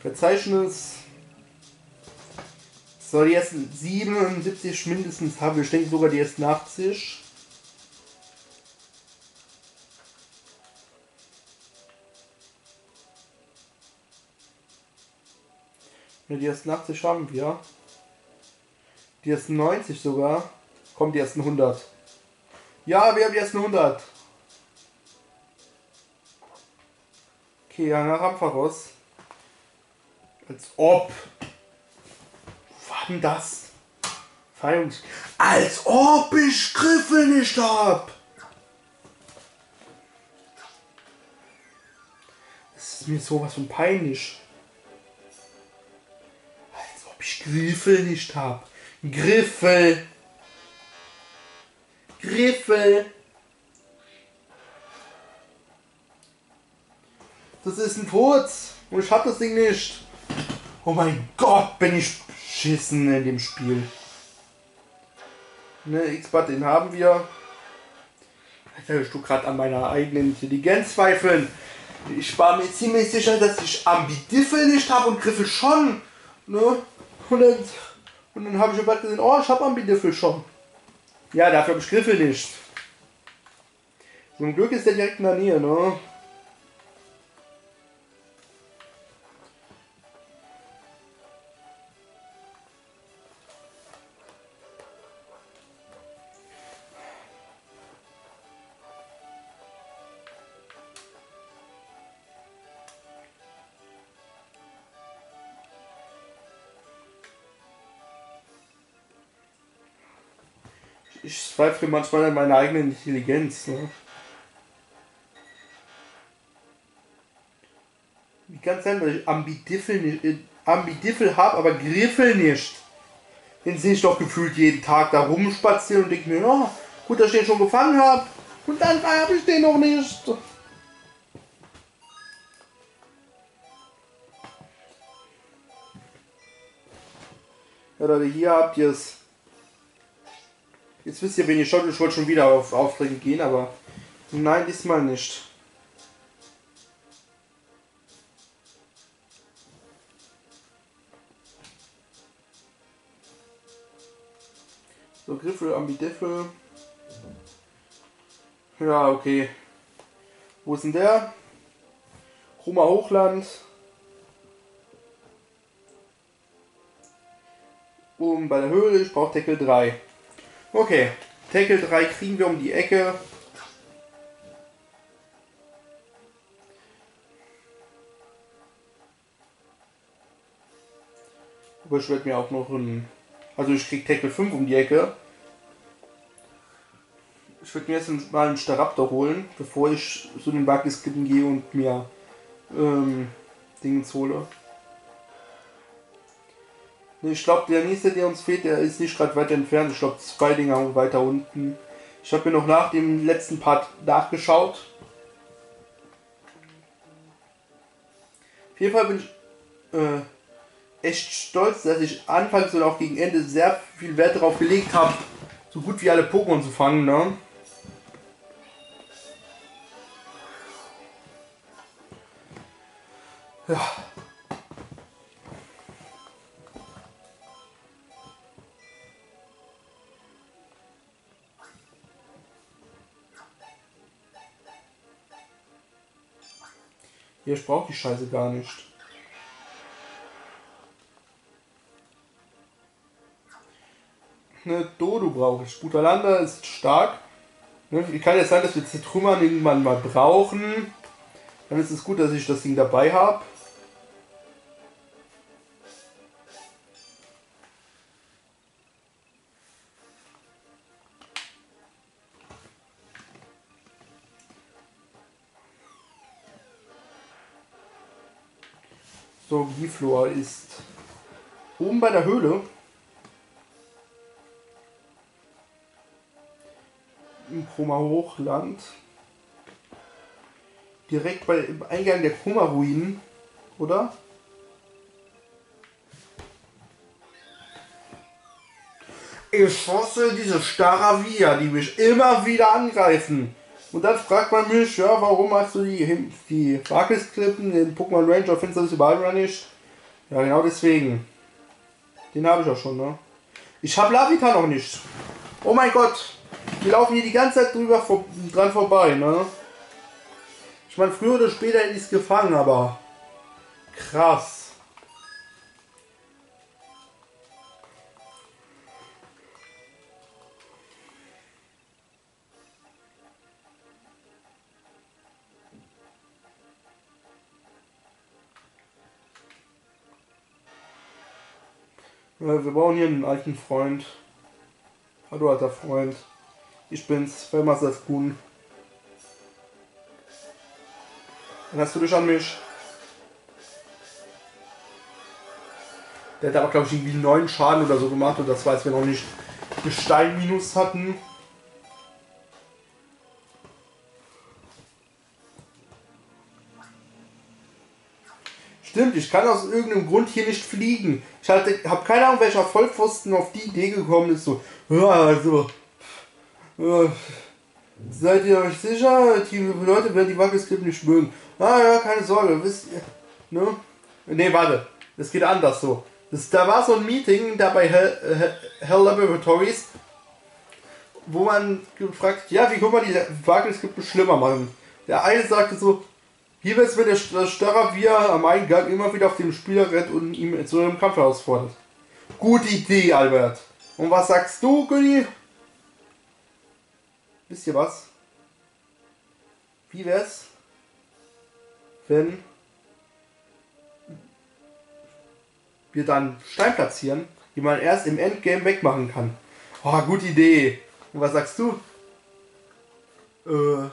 A: Verzeichnis soll die ersten 77 mindestens haben. Ich denke sogar die ersten 80. Ja, die ersten 80 haben wir. Die ersten 90 sogar. Kommt die ersten 100. Ja, wir haben die ersten 100. Okay, ja, nach Ampharos. Als ob. Was denn das? Feierungs Als ob ich Griffe nicht hab. Das ist mir sowas von peinlich Griffel nicht hab. Griffel. Griffel. Das ist ein Furz. Und ich hab das Ding nicht. Oh mein Gott, bin ich beschissen in dem Spiel. Ne, X-Bad, den haben wir. Alter, ich tu gerade an meiner eigenen Intelligenz zweifeln. Ich war mir ziemlich sicher, dass ich Ambidiffel nicht habe und Griffel schon. Ne? Und dann, und dann habe ich Bett gesehen, oh, ich habe Ambidiffel schon. Ja, dafür habe ich Griffel nicht. Zum Glück ist der direkt in der Nähe, ne? Zweifle manchmal an meiner eigenen Intelligenz. Ne? Wie kann es sein, dass ich Ambidiffel, nicht, äh, Ambidiffel habe, aber Griffel nicht? Den sehe ich doch gefühlt jeden Tag da rumspazieren und denke mir, oh, gut, dass ich den schon gefangen habe. Und dann habe ich den noch nicht. Ja, Leute, hier habt ihr es. Jetzt wisst ihr, wenn ihr schaut, ich wollte schon wieder auf Aufträge gehen, aber nein, diesmal nicht. So, Griffel, Ambidiffel. Ja, okay. Wo ist denn der? Roma Hochland. Oben bei der Höhle, ich brauche Deckel 3. Okay, Tackle 3 kriegen wir um die Ecke. Aber ich werde mir auch noch ein. Also ich krieg Tackle 5 um die Ecke. Ich würde mir jetzt mal einen Staraptor holen, bevor ich zu den Wagniskitten gehe und mir ähm, Dingens hole. Ich glaube, der nächste, der uns fehlt, der ist nicht gerade weit entfernt. Ich glaube, zwei Dinger weiter unten. Ich habe mir noch nach dem letzten Part nachgeschaut. Auf jeden Fall bin ich äh, echt stolz, dass ich anfangs und auch gegen Ende sehr viel Wert darauf gelegt habe, so gut wie alle Pokémon zu fangen. Ne? Ja. Hier, ich brauche die Scheiße gar nicht. Ne, Dodo brauche ich. Butalanda ist stark. Ne, kann ja sein, dass wir Zitrümmern irgendwann mal brauchen. Dann ist es gut, dass ich das Ding dabei habe. Giflor ist oben bei der Höhle. Im Chroma Hochland. Direkt bei im Eingang der Chroma Ruinen, oder? Ich hasse diese Staravia, die mich immer wieder angreifen. Und dann fragt man mich, ja, warum hast du die, die Wagnisklippen, den Pokémon Ranger, das überall nicht? Ja, genau deswegen. Den habe ich auch schon, ne? Ich habe Lavita noch nicht. Oh mein Gott. Die laufen hier die ganze Zeit drüber vor, dran vorbei, ne? Ich meine, früher oder später hätte ich es gefangen, aber krass. Wir brauchen hier einen alten Freund. Hallo alter Freund. Ich bin's, Felmas Kuhn. hast du dich an mich? Der hat aber glaube ich irgendwie neun Schaden oder so gemacht und das war, als wir noch nicht Gestein minus hatten. Stimmt, ich kann aus irgendeinem Grund hier nicht fliegen. Ich habe keine Ahnung, welcher Vollpfosten auf die Idee gekommen ist. So, ja, also, ja, seid ihr euch sicher? Die Leute werden die Wackelskript nicht mögen. Ah ja, keine Sorge, wisst ihr. Ne? Ne, warte. Es geht anders so. Das, da war so ein Meeting da bei Hell, Hell Laboratories, wo man gefragt, ja, wie können wir die Wagniskrippe schlimmer machen? Der eine sagte so, wie es, wenn der Starrer wir am Eingang immer wieder auf den Spieler rennt und ihm zu einem Kampf herausfordert? Gute Idee, Albert. Und was sagst du, Günni? Wisst ihr was? Wie wär's, wenn wir dann Stein platzieren, die man erst im Endgame wegmachen kann? Oh, gute Idee. Und was sagst du? Äh,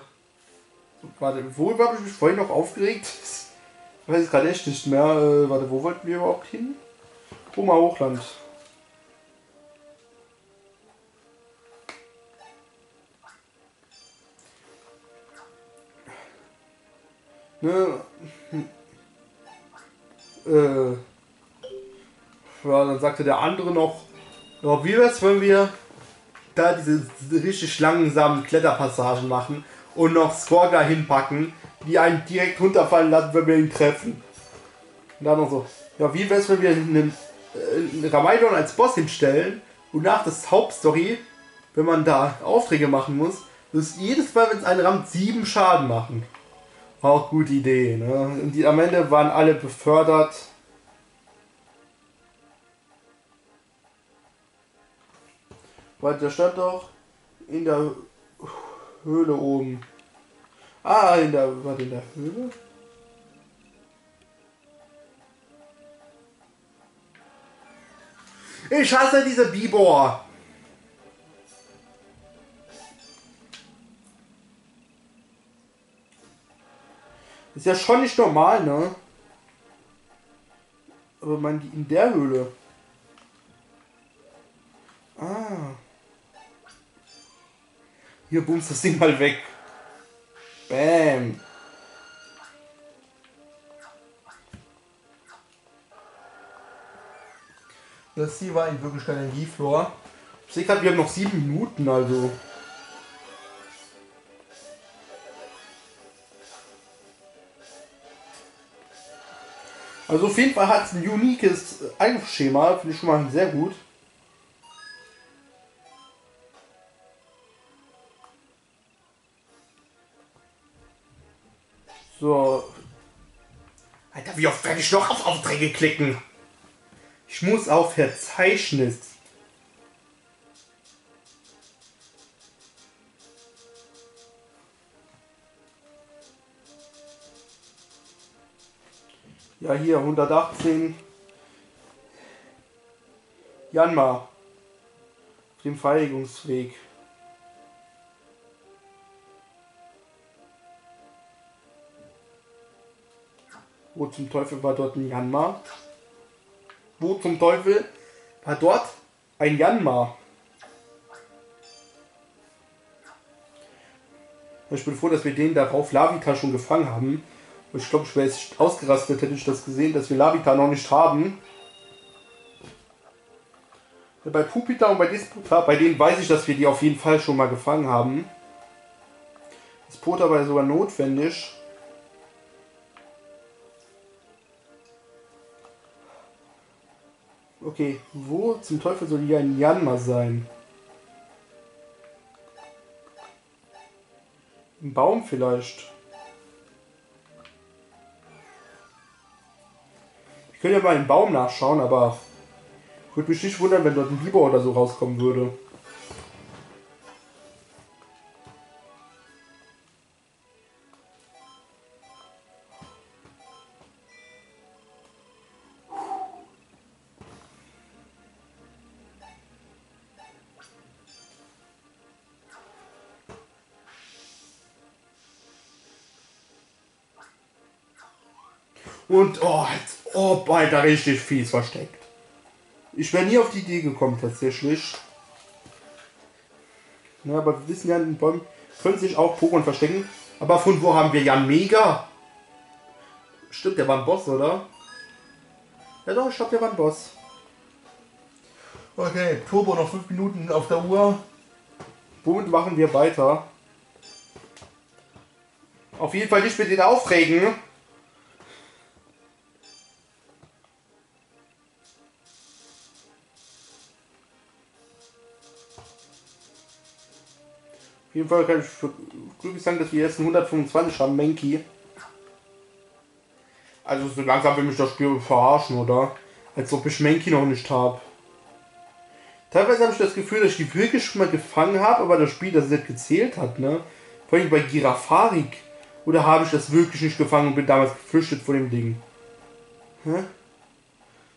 A: warte, wo war ich mich vorhin noch aufgeregt? Ich weiß gerade echt nicht mehr. Äh, warte, wo wollten wir überhaupt hin? Roma Hochland. Ne? Äh, ja, dann sagte der andere noch, ja, wie wär's, wenn wir da diese richtig langsamen Kletterpassagen machen und noch Skorga hinpacken, die einen direkt runterfallen lassen, wenn wir ihn treffen. Und dann noch so, ja, wie wär's, wenn wir einen, äh, einen Ramaidon als Boss hinstellen und nach das Hauptstory, wenn man da Aufträge machen muss, dass jedes Mal, wenn es einen rammt, sieben Schaden machen. Auch gute Idee. Ne? Und die, am Ende waren alle befördert. Weil der stand doch in der Höhle oben. Ah, in der, warte, in der Höhle? Ich hasse diese Bibor. Ist ja schon nicht normal, ne? Aber man in der Höhle. Ah. Hier boomst das Ding mal weg. Bam. Das hier war in Wirklichkeit ein G-Floor. Ich sehe gerade, wir haben noch sieben Minuten, also. Also auf jeden Fall hat es ein uniques Einschema, finde ich schon mal sehr gut. So. Alter, wie oft werde ich noch auf Aufträge klicken? Ich muss auf Verzeichnis. Ja, hier 118. Janma. Auf dem Vereinigungsweg. Wo zum Teufel war dort ein Janma? Wo zum Teufel war dort ein Janma? Ich bin froh, dass wir den darauf Lavita schon gefangen haben. Und ich glaube, ich wäre jetzt ausgerastet, hätte ich das gesehen, dass wir Lavita noch nicht haben. Bei Pupita und bei Disputa, bei denen weiß ich, dass wir die auf jeden Fall schon mal gefangen haben. Disputa war sogar notwendig. Okay, wo zum Teufel soll hier ein Janma sein? Ein Baum vielleicht. Ich könnte ja mal einen Baum nachschauen, aber würde mich nicht wundern, wenn dort ein Biber oder so rauskommen würde. Und oh, jetzt, oh, Alter, richtig fies versteckt. Ich wäre nie auf die Idee gekommen, tatsächlich. Ja, aber wir wissen ja, in den Bäumen können sich auch Pokémon verstecken. Aber von wo haben wir Jan Mega? Stimmt, der war ein Boss, oder? Ja doch, ich glaube, der war ein Boss. Okay, Turbo noch 5 Minuten auf der Uhr. Womit machen wir weiter? Auf jeden Fall nicht mit den Aufregen. Jeden Fall kann ich glücklich sagen, dass wir jetzt 125 haben, Menki. Also so langsam will mich das Spiel verarschen, oder? Als ob ich Menki noch nicht habe. Teilweise habe ich das Gefühl, dass ich die wirklich schon mal gefangen habe, aber das Spiel das nicht gezählt hat, ne? Vor allem bei Girafarik. Oder habe ich das wirklich nicht gefangen und bin damals geflüchtet vor dem Ding? Hä?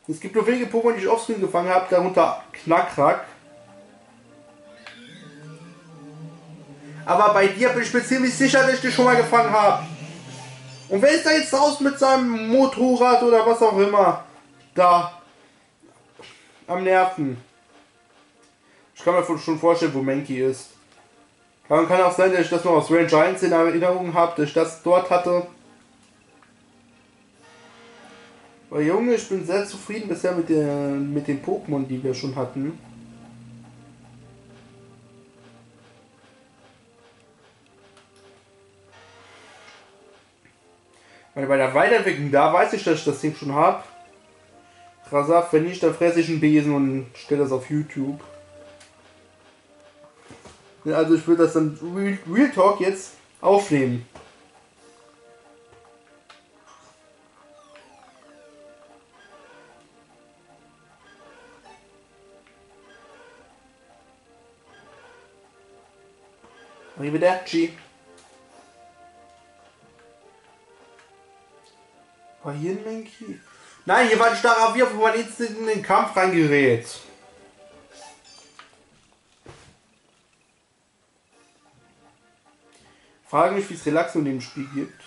A: Es gibt nur wenige Pokémon, die ich offscreen gefangen habe, darunter Knackrack. Aber bei dir bin ich mir ziemlich sicher, dass ich dich schon mal gefangen habe. Und wer ist da jetzt raus mit seinem Motorrad oder was auch immer? Da. Am Nerven. Ich kann mir schon vorstellen, wo Menki ist. Kann, kann auch sein, dass ich das noch aus Range 1 in Erinnerung habe, dass ich das dort hatte. Aber Junge, ich bin sehr zufrieden bisher mit, der, mit den Pokémon, die wir schon hatten. Weil bei der Weiterentwicklung, da weiß ich, dass ich das Ding schon habe. Rasaf, wenn nicht, dann fresse ich einen Besen und stelle das auf YouTube. Also ich würde das dann Real, Real Talk jetzt aufnehmen. Arrivederci. War hier ein Menki? Nein, hier war ein Staravier, wo man jetzt in den Kampf reingerät. Frage mich, wie es Relaxo in dem Spiel gibt.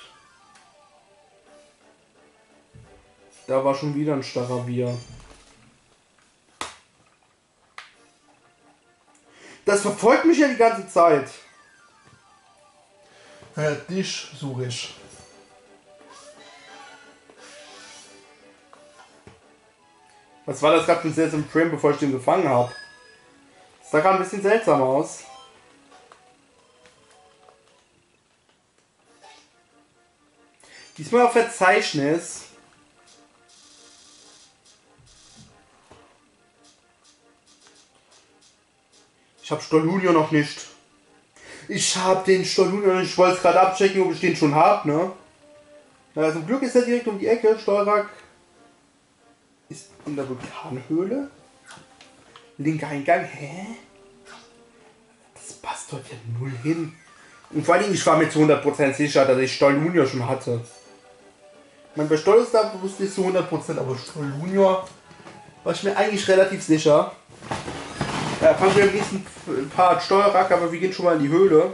A: Da war schon wieder ein Staravier. Das verfolgt mich ja die ganze Zeit. Ja, dich suche ich. Was war das gerade für ein seltsamer Frame, bevor ich den gefangen habe? Das sah gerade ein bisschen seltsam aus. Diesmal auf Verzeichnis. Ich habe Stolunio noch nicht. Ich habe den Stolunio Ich wollte es gerade abchecken, ob ich den schon habe, ne? Na, zum Glück ist er direkt um die Ecke. Steurak ist in der Vulkanhöhle. Linker Eingang. Hä? Das passt dort ja null hin. Und vor allem, ich war mir zu 100% sicher, dass ich Stoll Junior schon hatte. Ich meine, bei Stoll ist da wusste ich zu 100%, aber Stoll Junior war ich mir eigentlich relativ sicher. Ja, fangen wir im nächsten Part Steuerrack, aber wir gehen schon mal in die Höhle.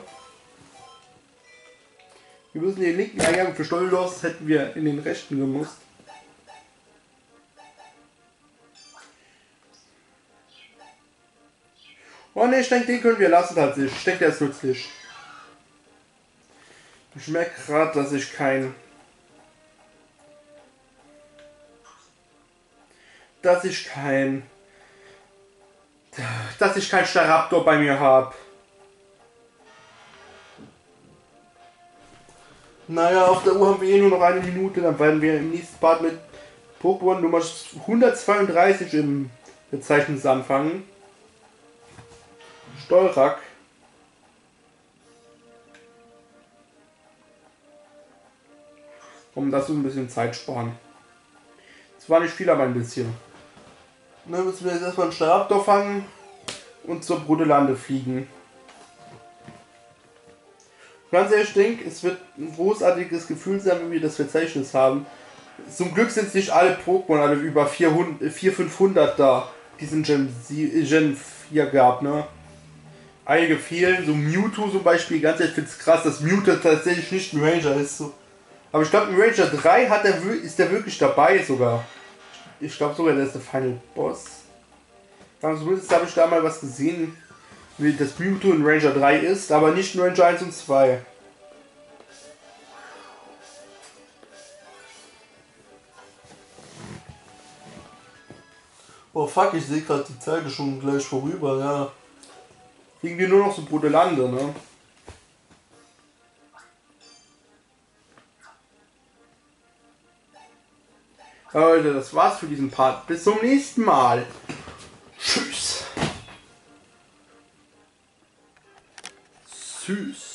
A: Wir müssen den linken Eingang für Steuerlos hätten wir in den rechten gemusst. Oh ne, ich denke, den können wir lassen tatsächlich. Ich denke, der ist nützlich. Ich merke gerade, dass ich kein... Dass ich kein... Dass ich kein Staraptor bei mir habe. Naja, auf der Uhr haben wir eh nur noch eine Minute, dann werden wir im nächsten Part mit Pokémon Nummer 132 im Verzeichnis anfangen. Steurak. Um das so ein bisschen Zeit sparen. Es war nicht viel, aber ein bisschen. Dann müssen wir jetzt erstmal einen Staraptor fangen und zur Brudelande fliegen. Ganz ehrlich, ich denke, es wird ein großartiges Gefühl sein, wenn wir das Verzeichnis haben. Zum Glück sind es nicht alle Pokémon, alle über 400, 400 500 da, diesen Gen, Gen 4 gab, ne? Einige fehlen, so Mewtwo zum Beispiel, ganz ehrlich, ich finde es krass, dass Mewtwo tatsächlich nicht ein Ranger ist. So. Aber ich glaube, im Ranger 3 hat der, ist der wirklich dabei sogar. Ich glaube sogar, der ist der Final Boss. Zumindest habe ich da mal was gesehen, wie das Mewtwo in Ranger 3 ist, aber nicht in Ranger 1 und 2. Oh fuck, ich sehe gerade die Zeit ist schon gleich vorüber, ja. Kriegen wir nur noch so Brudelande, ne? Leute, das war's für diesen Part. Bis zum nächsten Mal. Tschüss. Tschüss.